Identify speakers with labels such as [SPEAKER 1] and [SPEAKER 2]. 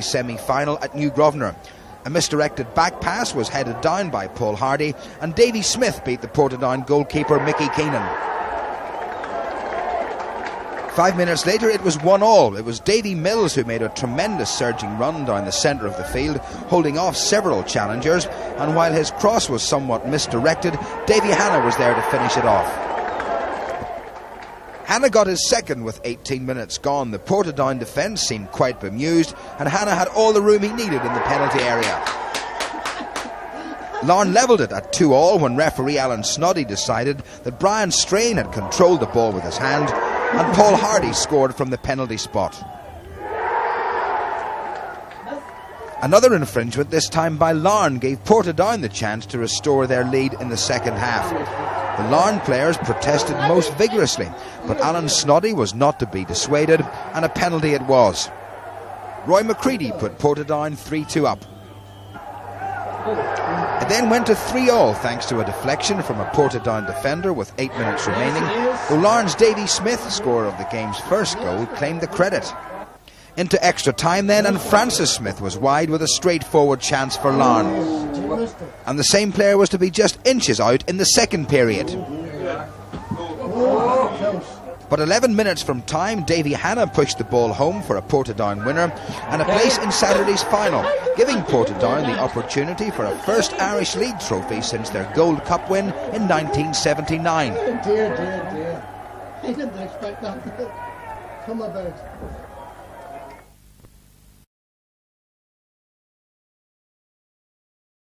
[SPEAKER 1] semi-final at New Grosvenor. A misdirected back pass was headed down by Paul Hardy, and Davy Smith beat the Portadown goalkeeper Mickey Keenan. Five minutes later, it was one all. It was Davy Mills who made a tremendous surging run down the centre of the field, holding off several challengers. And while his cross was somewhat misdirected, Davy Hanna was there to finish it off. Hanna got his second with 18 minutes gone. The Portadown defence seemed quite bemused, and Hanna had all the room he needed in the penalty area. Larne levelled it at 2 all when referee Alan Snoddy decided that Brian Strain had controlled the ball with his hand and Paul Hardy scored from the penalty spot. Another infringement, this time by Larne, gave Portadown the chance to restore their lead in the second half. The Larne players protested most vigorously, but Alan Snoddy was not to be dissuaded, and a penalty it was. Roy McCready put Portadown 3 2 up. It then went to 3 all thanks to a deflection from a Portadown defender with 8 minutes remaining, though Larne's Davy Smith, scorer of the game's first goal, claimed the credit. Into extra time then, and Francis Smith was wide with a straightforward chance for Larne. And the same player was to be just inches out in the second period. But 11 minutes from time, Davy Hanna pushed the ball home for a Portadown winner and a place in Saturday's final, giving Portadown the opportunity for a first Irish League trophy since their Gold Cup win in 1979. Dear, dear, dear. I didn't expect that to come about.